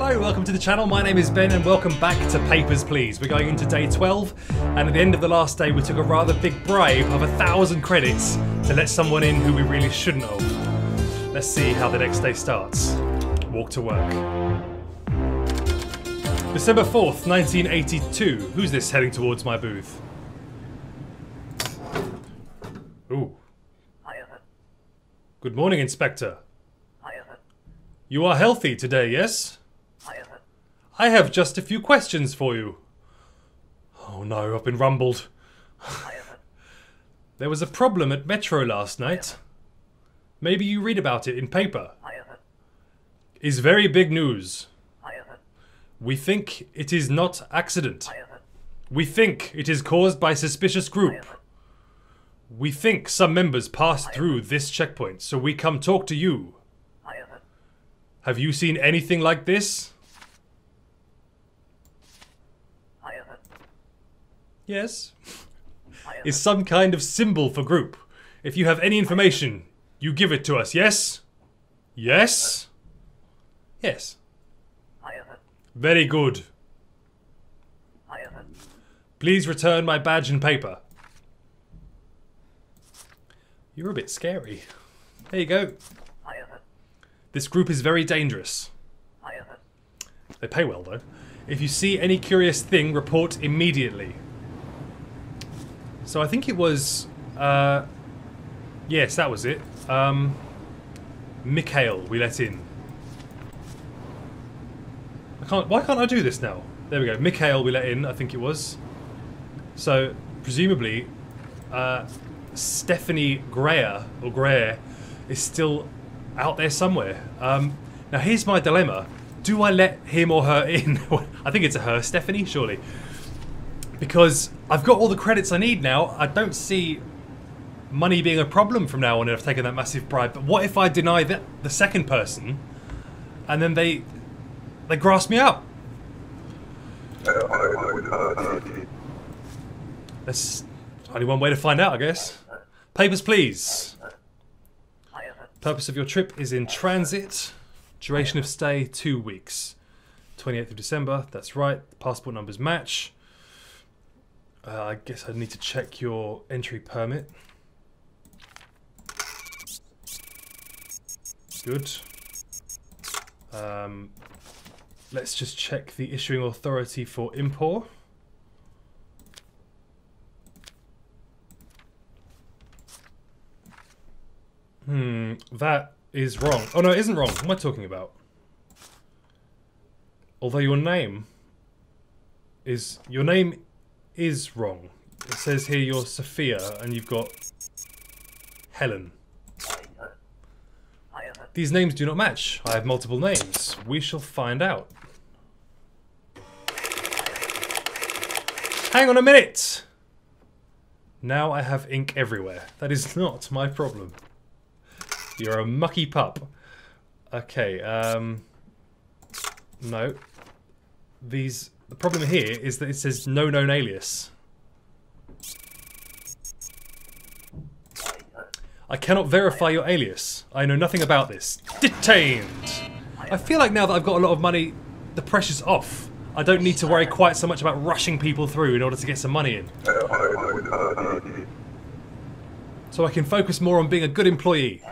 Hello, welcome to the channel. My name is Ben and welcome back to Papers, Please. We're going into day 12 and at the end of the last day we took a rather big bribe of a thousand credits to let someone in who we really shouldn't have. Let's see how the next day starts. Walk to work. December 4th, 1982. Who's this heading towards my booth? Ooh. Good morning, Inspector. You are healthy today, yes? I have just a few questions for you. Oh no, I've been rumbled. there was a problem at Metro last night. Maybe you read about it in paper. Is very big news. We think it is not accident. We think it is caused by suspicious group. We think some members passed through this checkpoint, so we come talk to you. Have you seen anything like this? Yes. Is some kind of symbol for group. If you have any information, you give it to us, yes? Yes? Yes. Very good. Please return my badge and paper. You're a bit scary. There you go. This group is very dangerous. They pay well, though. If you see any curious thing, report immediately. So I think it was... Uh, yes, that was it. Um, Mikhail we let in. I can't... Why can't I do this now? There we go. Mikhail we let in, I think it was. So, presumably, uh, Stephanie Greer, or Greer, is still out there somewhere. Um, now here's my dilemma. Do I let him or her in? I think it's a her, Stephanie, surely. Because I've got all the credits I need now. I don't see money being a problem from now on if I've taken that massive bribe. But what if I deny that the second person and then they they grass me out? That's only one way to find out, I guess. Papers, please. Purpose of your trip is in transit. Duration of stay, two weeks. 28th of December, that's right. Passport numbers match. Uh, I guess I need to check your entry permit. Good. Um, let's just check the issuing authority for Impor. Hmm, that is wrong. Oh no, it isn't wrong. What am I talking about? Although your name is... Your name is wrong. It says here you're Sophia and you've got Helen. These names do not match. I have multiple names. We shall find out. Hang on a minute! Now I have ink everywhere. That is not my problem. You're a mucky pup. Okay, um... No. These... The problem here is that it says no known alias. I cannot verify your alias. I know nothing about this. Detained! I feel like now that I've got a lot of money, the pressure's off. I don't need to worry quite so much about rushing people through in order to get some money in. So I can focus more on being a good employee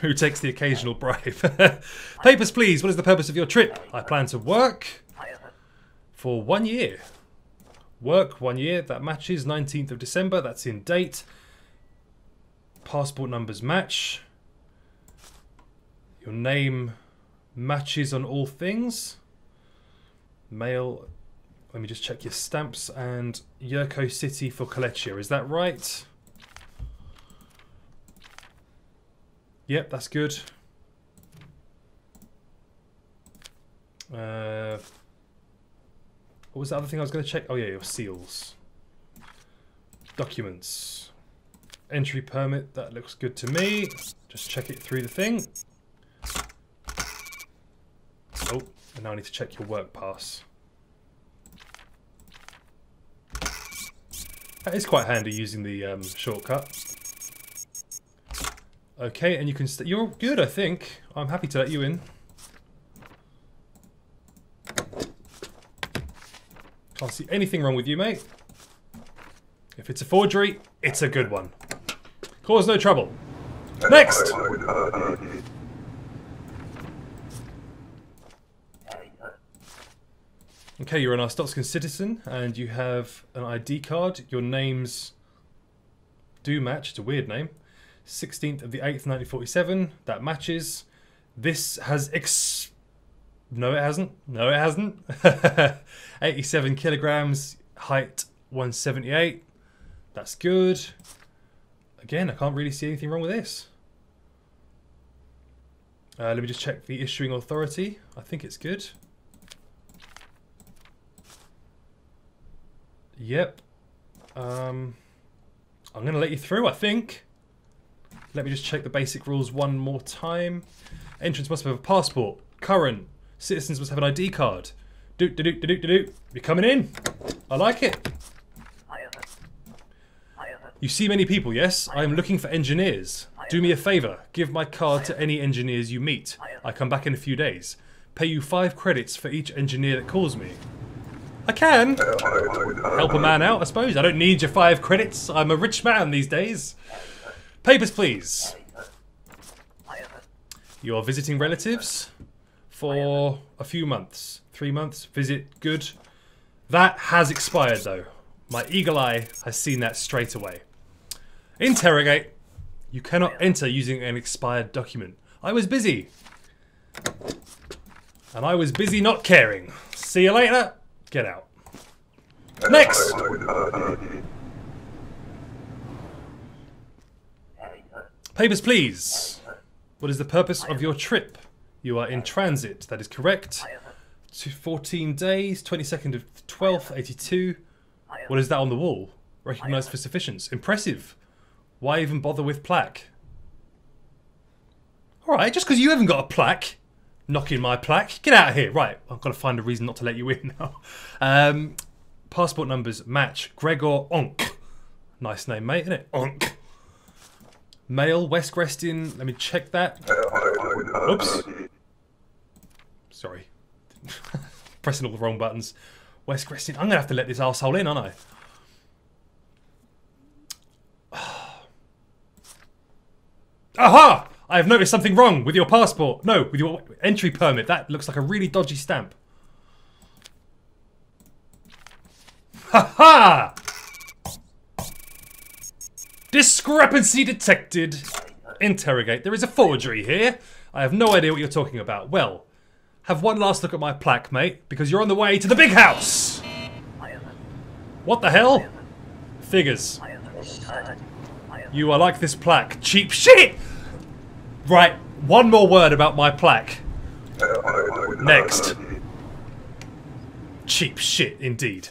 who takes the occasional bribe. Papers, please. What is the purpose of your trip? I plan to work for one year. Work one year. That matches 19th of December. That's in date. Passport numbers match. Your name matches on all things. Mail. Let me just check your stamps and Yurko City for Kolechia. Is that right? Yep, that's good. Uh, what was the other thing I was going to check? Oh yeah, your seals. Documents. Entry permit, that looks good to me. Just check it through the thing. Oh, and now I need to check your work pass. That is quite handy using the um, shortcut. Okay, and you can... you're good, I think. I'm happy to let you in. Can't see anything wrong with you, mate. If it's a forgery, it's a good one. Cause no trouble. Next! Okay, you're an Arstotzkan citizen, and you have an ID card. Your names do match. It's a weird name. 16th of the 8th, 1947. That matches. This has ex... No, it hasn't. No, it hasn't. 87 kilograms. Height 178. That's good. Again, I can't really see anything wrong with this. Uh, let me just check the issuing authority. I think it's good. Yep. Um, I'm going to let you through, I think. Let me just check the basic rules one more time. Entrance must have a passport. Current. Citizens must have an ID card. Do do do do do do. You're coming in. I like it. You see many people, yes? I am looking for engineers. Do me a favour. Give my card to any engineers you meet. I come back in a few days. Pay you five credits for each engineer that calls me. I can. Help a man out, I suppose. I don't need your five credits. I'm a rich man these days. Papers, please. You are visiting relatives for a few months. Three months. Visit. Good. That has expired, though. My eagle eye has seen that straight away. Interrogate. You cannot enter using an expired document. I was busy. And I was busy not caring. See you later. Get out. Next! Papers, please. What is the purpose of your trip? You are in transit. That is correct. To 14 days, 22nd of 12th, 82. What is that on the wall? Recognized for sufficiency. Impressive. Why even bother with plaque? Alright, just because you haven't got a plaque, knocking my plaque, get out of here. Right, I've got to find a reason not to let you in now. Um, passport numbers match. Gregor Onk. Nice name, mate, isn't it? Onk. Male, West Grestin. Let me check that. Oops. Sorry. Pressing all the wrong buttons. West Grestin. I'm going to have to let this asshole in, aren't I? Aha! I have noticed something wrong with your passport. No, with your entry permit. That looks like a really dodgy stamp. Ha ha! Discrepancy detected. Interrogate. There is a forgery here. I have no idea what you're talking about. Well, have one last look at my plaque, mate, because you're on the way to the big house. What the hell? Figures. You are like this plaque. Cheap shit! Right, one more word about my plaque. Next. Cheap shit, indeed.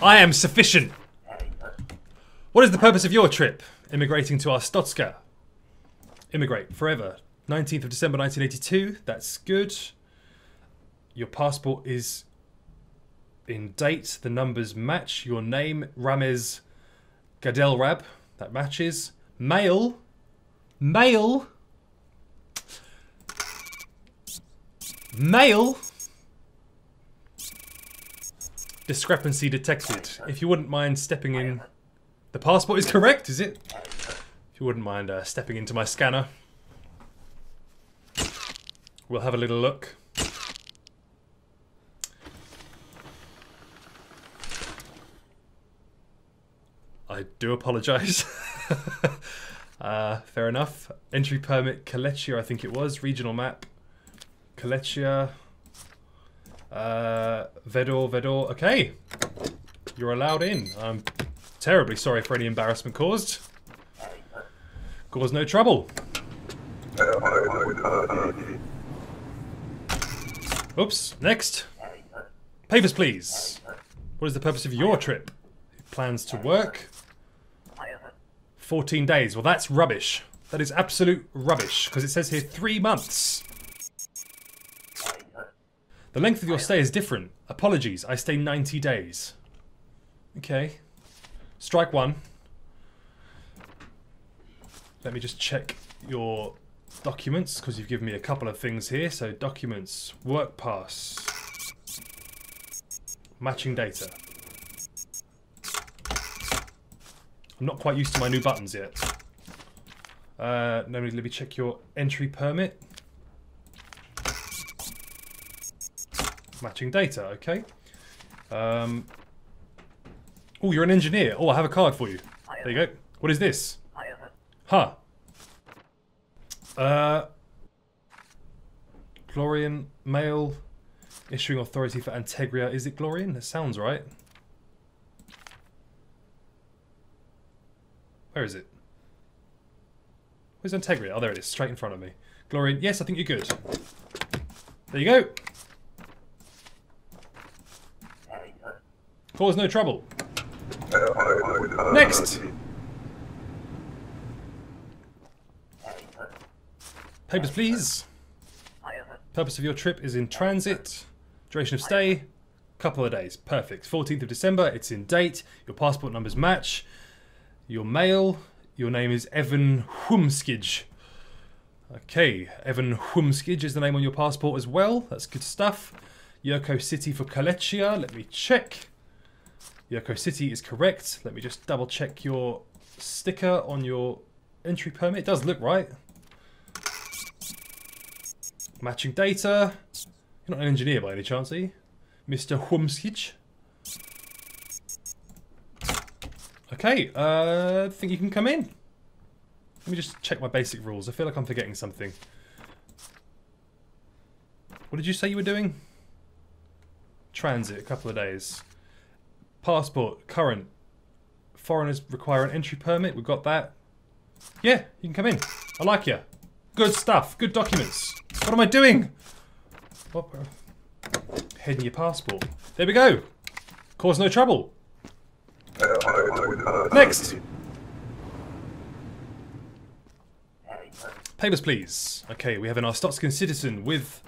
I am sufficient. What is the purpose of your trip? Immigrating to our Arstotzka. Immigrate forever. 19th of December 1982. That's good. Your passport is in date. The numbers match. Your name, Ramez Gadelrab. That matches. Male. Male. Male. Discrepancy detected. If you wouldn't mind stepping in the passport is correct, is it? If you wouldn't mind uh, stepping into my scanner. We'll have a little look. I do apologise. uh, fair enough. Entry permit, Kolechia, I think it was. Regional map. Kolechia. Uh, Vedor, Vedor. Okay. You're allowed in. I'm terribly sorry for any embarrassment caused. Cause no trouble. Oops, next. Papers, please. What is the purpose of your trip? Plans to work? 14 days. Well, that's rubbish. That is absolute rubbish, because it says here three months. The length of your stay is different. Apologies, I stay 90 days. Okay. Strike one. Let me just check your documents because you've given me a couple of things here. So documents, work pass, matching data. I'm not quite used to my new buttons yet. Uh, no, let me check your entry permit. Matching data, okay. Um, oh, you're an engineer. Oh, I have a card for you. There you go. What is this? Huh. Uh, Glorian male issuing authority for Antegria. Is it Glorian? That sounds right. Where is it? Where's Antegria? Oh, there it is, straight in front of me. Glorian, yes, I think you're good. There you go. Cause no trouble. Next! Papers, please. Purpose of your trip is in transit. Duration of stay, couple of days. Perfect. 14th of December, it's in date. Your passport numbers match. Your mail, your name is Evan Humskij. Okay, Evan Humskij is the name on your passport as well. That's good stuff. Yurko City for Kolechia. Let me check. Yurko City is correct. Let me just double check your sticker on your entry permit. It does look right. Matching data. You're not an engineer by any chance, are you? Mr. Humskic? Okay, uh, I think you can come in. Let me just check my basic rules. I feel like I'm forgetting something. What did you say you were doing? Transit, a couple of days. Passport, current. Foreigners require an entry permit. We've got that. Yeah, you can come in. I like you. Good stuff. Good documents. What am I doing? What? Heading your passport. There we go. Cause no trouble. Next. Papers, please. Okay, we have an Arstotzkan citizen with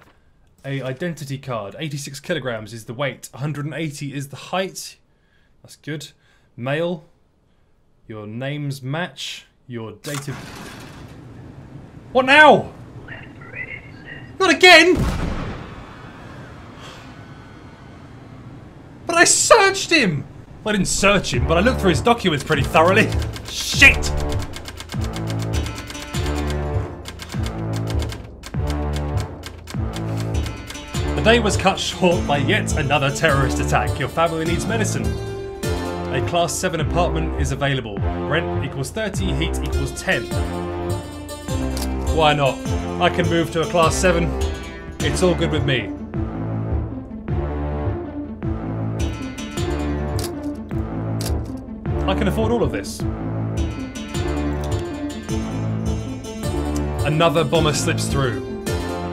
a identity card. 86 kilograms is the weight. 180 is the height. That's good. Male. Your names match. Your date of... What now? Not again! But I searched him! Well, I didn't search him, but I looked through his documents pretty thoroughly. Shit! The day was cut short by yet another terrorist attack. Your family needs medicine. A class 7 apartment is available. Rent equals 30, heat equals 10. Why not? I can move to a class 7. It's all good with me. I can afford all of this. Another bomber slips through.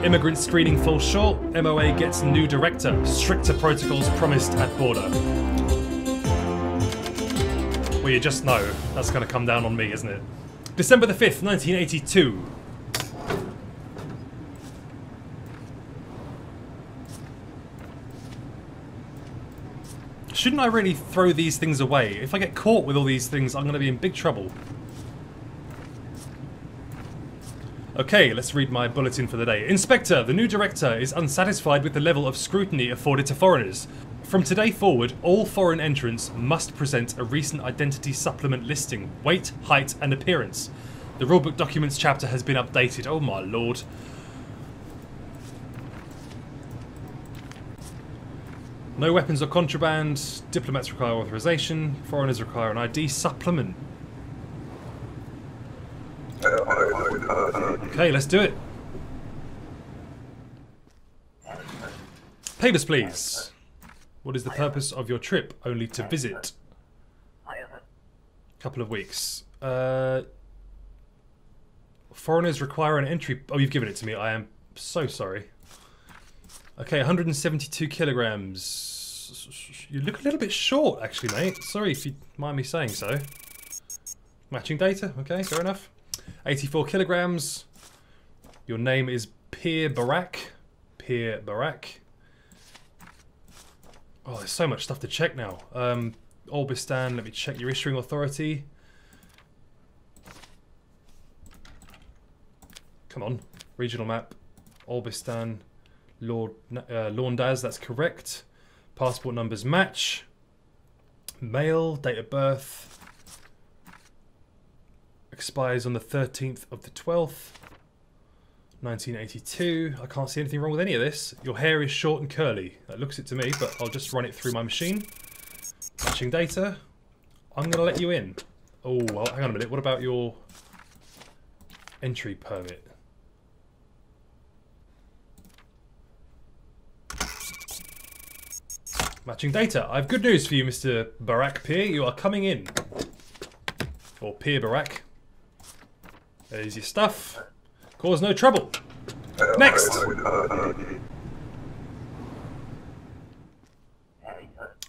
Immigrant screening falls short. MOA gets new director. Stricter protocols promised at border. Well, you just know that's going to come down on me, isn't it? December the 5th, 1982. Shouldn't I really throw these things away? If I get caught with all these things, I'm going to be in big trouble. Okay, let's read my bulletin for the day. Inspector, the new director is unsatisfied with the level of scrutiny afforded to foreigners. From today forward, all foreign entrants must present a recent identity supplement listing, weight, height and appearance. The rulebook documents chapter has been updated. Oh my lord. No weapons or contraband. Diplomats require authorization. Foreigners require an ID supplement. Okay, let's do it. Papers, please. What is the purpose of your trip? Only to visit. A couple of weeks. Uh, foreigners require an entry. Oh, you've given it to me. I am so sorry. Okay, 172 kilograms. You look a little bit short, actually, mate. Sorry if you mind me saying so. Matching data. Okay, fair enough. 84 kilograms. Your name is Pierre Barak. Pierre Barak. Oh, there's so much stuff to check now. Um, Orbistan, let me check your issuing authority. Come on. Regional map. Orbistan. Lord uh, that's correct. Passport numbers match. Male, date of birth. expires on the 13th of the 12th, 1982. I can't see anything wrong with any of this. Your hair is short and curly. That looks it to me, but I'll just run it through my machine. Matching data. I'm going to let you in. Oh, well, hang on a minute. What about your entry permit? Matching data. I have good news for you, Mr. Barak Peer. You are coming in. Or Peer Barak. There's your stuff. Cause no trouble. Next!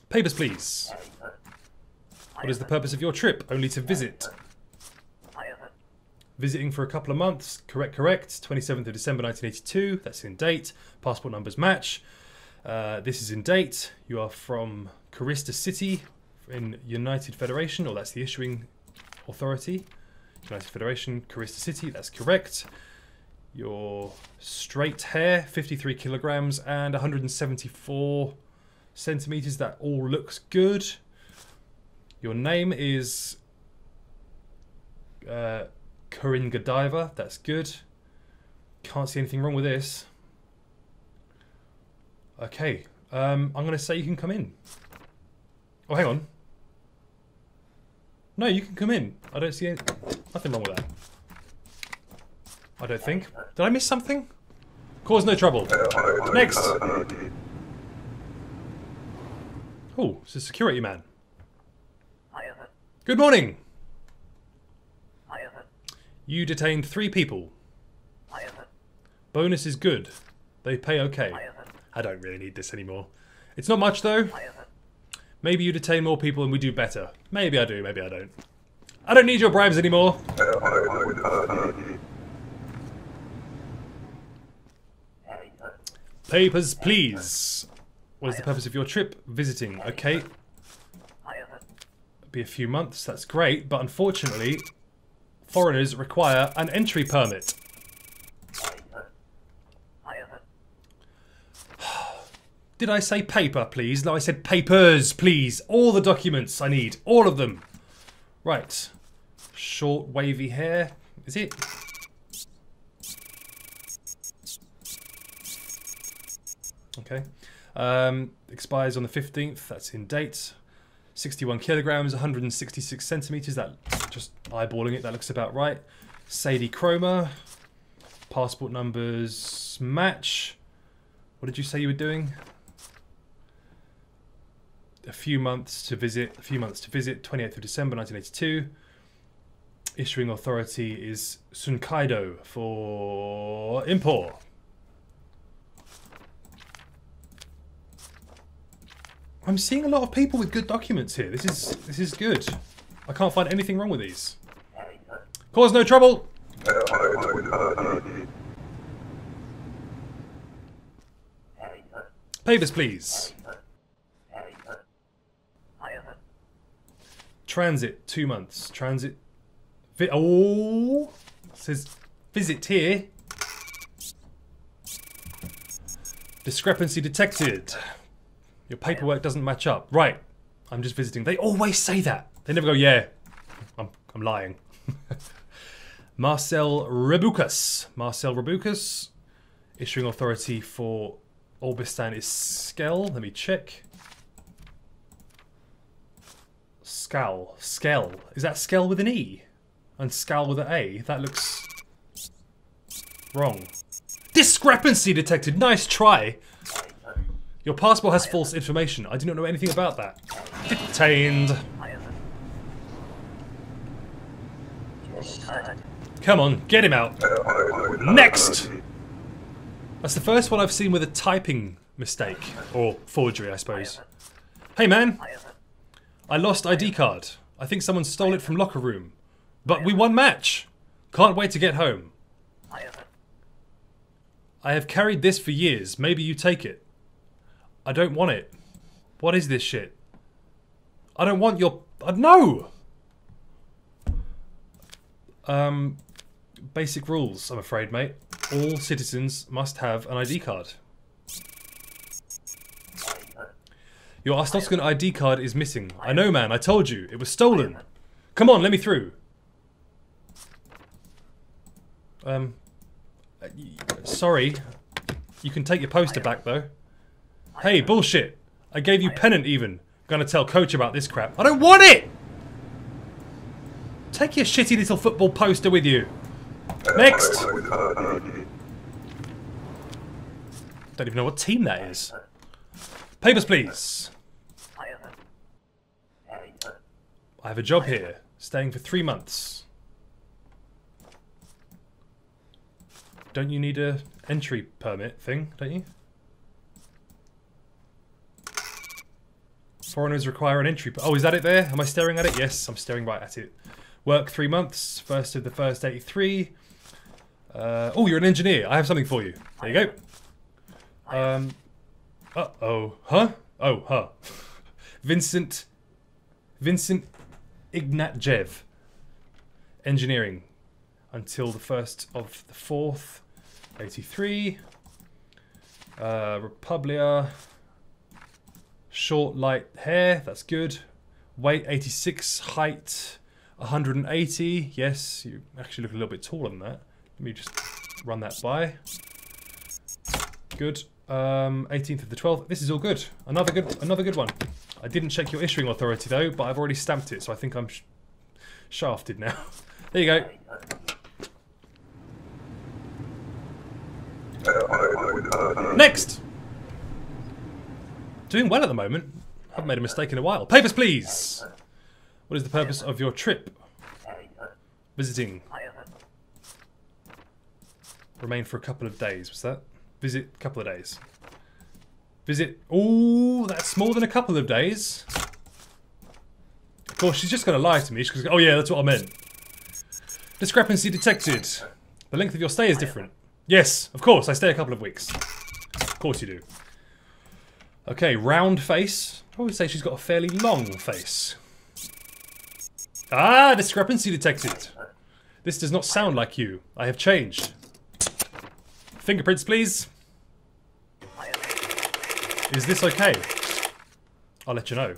Papers, please. What is the purpose of your trip? Only to visit. Visiting for a couple of months. Correct, correct. 27th of December 1982. That's in date. Passport numbers match. Uh, this is in date. You are from Korista City in United Federation, or that's the issuing authority. United Federation, Korista City, that's correct. Your straight hair, 53 kilograms and 174 centimeters. That all looks good. Your name is uh, Corinne Godiva. That's good. Can't see anything wrong with this. Okay, um, I'm going to say you can come in. Oh, hang on. No, you can come in. I don't see any, nothing wrong with that. I don't think. Did I miss something? Cause no trouble. Next. Oh, it's a security man. Good morning. You detained three people. Bonus is good. They pay okay. I don't really need this anymore. It's not much though. Maybe you detain more people and we do better. Maybe I do, maybe I don't. I don't need your bribes anymore. Papers, please. What is the purpose of your trip? Visiting, okay. Be a few months, that's great, but unfortunately, foreigners require an entry permit. Did I say paper, please? No, I said papers, please. All the documents I need. All of them. Right. Short, wavy hair. Is it? Okay. Um, expires on the 15th. That's in date. 61 kilograms, 166 centimeters. That just eyeballing it, that looks about right. Sadie Chroma. Passport numbers match. What did you say you were doing? A few months to visit, a few months to visit, 28th of December 1982. Issuing authority is Tsunkeido for Impor. I'm seeing a lot of people with good documents here. This is this is good. I can't find anything wrong with these. Cause no trouble. Papers, please. Transit, two months. Transit. Oh! Says visit here. Discrepancy detected. Your paperwork doesn't match up. Right. I'm just visiting. They always say that. They never go, yeah. I'm, I'm lying. Marcel Rebucas. Marcel Rebucas. Issuing authority for Orbistan is Skell. Let me check. Scal. Skell. Is that Skell with an E? And Scal with an A? That looks... wrong. Discrepancy detected! Nice try! Your passport has false information. I do not know anything about that. Detained. Come on, get him out. Next! That's the first one I've seen with a typing mistake. Or forgery, I suppose. Hey man! I lost ID card. I think someone stole it from locker room. But we won match. Can't wait to get home. I have carried this for years. Maybe you take it. I don't want it. What is this shit? I don't want your... Uh, no! Um, basic rules, I'm afraid, mate. All citizens must have an ID card. Your Arstotzkan ID card is missing. I know, man. I told you. It was stolen. Come on, let me through. Um, sorry. You can take your poster back though. Hey, bullshit! I gave you pennant even. Gonna tell coach about this crap. I don't want it! Take your shitty little football poster with you. Next! Don't even know what team that is. Papers, please. I have a job here, staying for three months. Don't you need a entry permit thing, don't you? Foreigners require an entry. Oh, is that it there? Am I staring at it? Yes, I'm staring right at it. Work three months. First of the first 83. Uh, oh, you're an engineer. I have something for you. There you go. Um. Uh oh. Huh? Oh, huh. Vincent. Vincent Ignatjev. Engineering. Until the first of the fourth. 83. Uh, Republia. Short, light hair. That's good. Weight 86. Height 180. Yes, you actually look a little bit taller than that. Let me just run that by. Good. Um, 18th of the 12th. This is all good. Another good, another good one. I didn't check your issuing authority though, but I've already stamped it, so I think I'm sh shafted now. there you go. Next. Doing well at the moment. Haven't made a mistake in a while. Papers, please. What is the purpose of your trip? Visiting. Remain for a couple of days. Was that? Visit a couple of days. Visit. Oh, that's more than a couple of days. Of course, she's just going to lie to me. She's going oh yeah, that's what I meant. Discrepancy detected. The length of your stay is different. Yes, of course, I stay a couple of weeks. Of course you do. Okay, round face. I would say she's got a fairly long face. Ah, discrepancy detected. This does not sound like you. I have changed. Fingerprints, please. Is this okay? I'll let you know.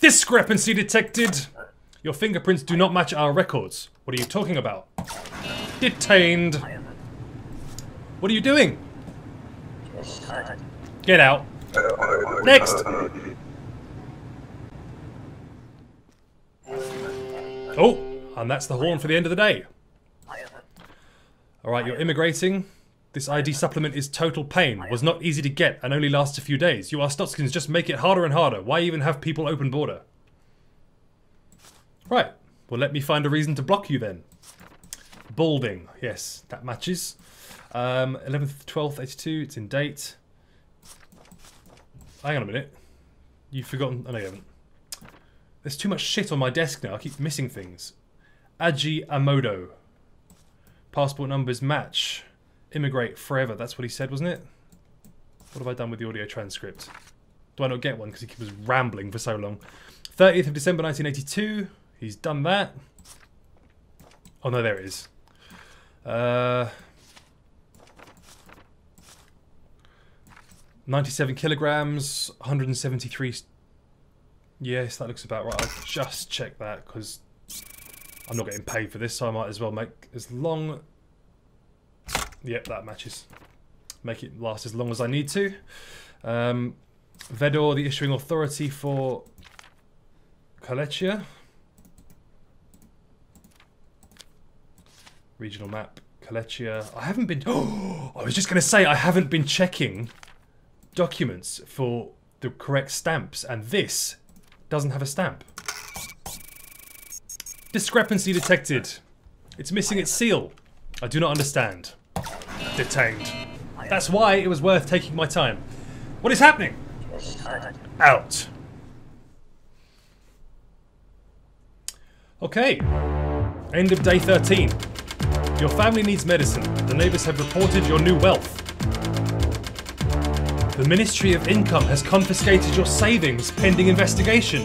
Discrepancy detected! Your fingerprints do not match our records. What are you talking about? Detained. What are you doing? Get out. Next! Oh, and that's the horn for the end of the day. Alright, you're immigrating. This ID supplement is total pain, was not easy to get, and only lasts a few days. You Arstotzkans, just make it harder and harder. Why even have people open border? Right, well let me find a reason to block you then. Balding, yes, that matches. Um, 11th, 12th, 82, it's in date. Hang on a minute. You've forgotten, oh no you haven't. There's too much shit on my desk now, I keep missing things. Aji Amodo. Passport numbers match. Immigrate forever. That's what he said, wasn't it? What have I done with the audio transcript? Do I not get one because he was rambling for so long? 30th of December 1982. He's done that. Oh no, there it is. Uh, 97 kilograms, 173. Yes, that looks about right. I'll just check that because I'm not getting paid for this, so I might as well make as long Yep, that matches. Make it last as long as I need to. Um, Vedor, the issuing authority for Kolechia. Regional map, Kolechia. I haven't been... Oh, I was just going to say, I haven't been checking documents for the correct stamps, and this doesn't have a stamp. Discrepancy detected. It's missing its seal. I do not understand. Detained. That's why it was worth taking my time. What is happening? Out. Okay. End of day 13. Your family needs medicine. The neighbors have reported your new wealth. The Ministry of Income has confiscated your savings pending investigation.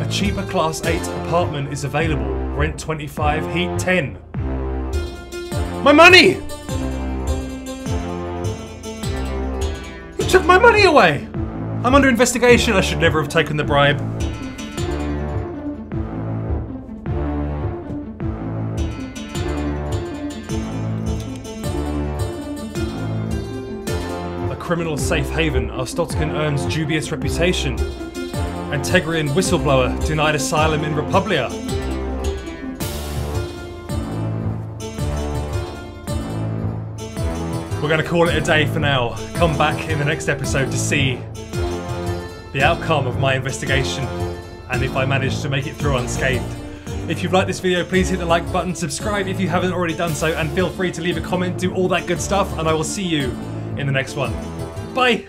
A cheaper Class 8 apartment is available. Rent 25, heat 10. My money! You took my money away! I'm under investigation. I should never have taken the bribe. A criminal safe haven, Arstotzkan earns dubious reputation. Antegrian whistleblower denied asylum in Republia. We're going to call it a day for now. Come back in the next episode to see the outcome of my investigation and if I manage to make it through unscathed. If you've liked this video, please hit the like button, subscribe if you haven't already done so, and feel free to leave a comment, do all that good stuff, and I will see you in the next one. Bye!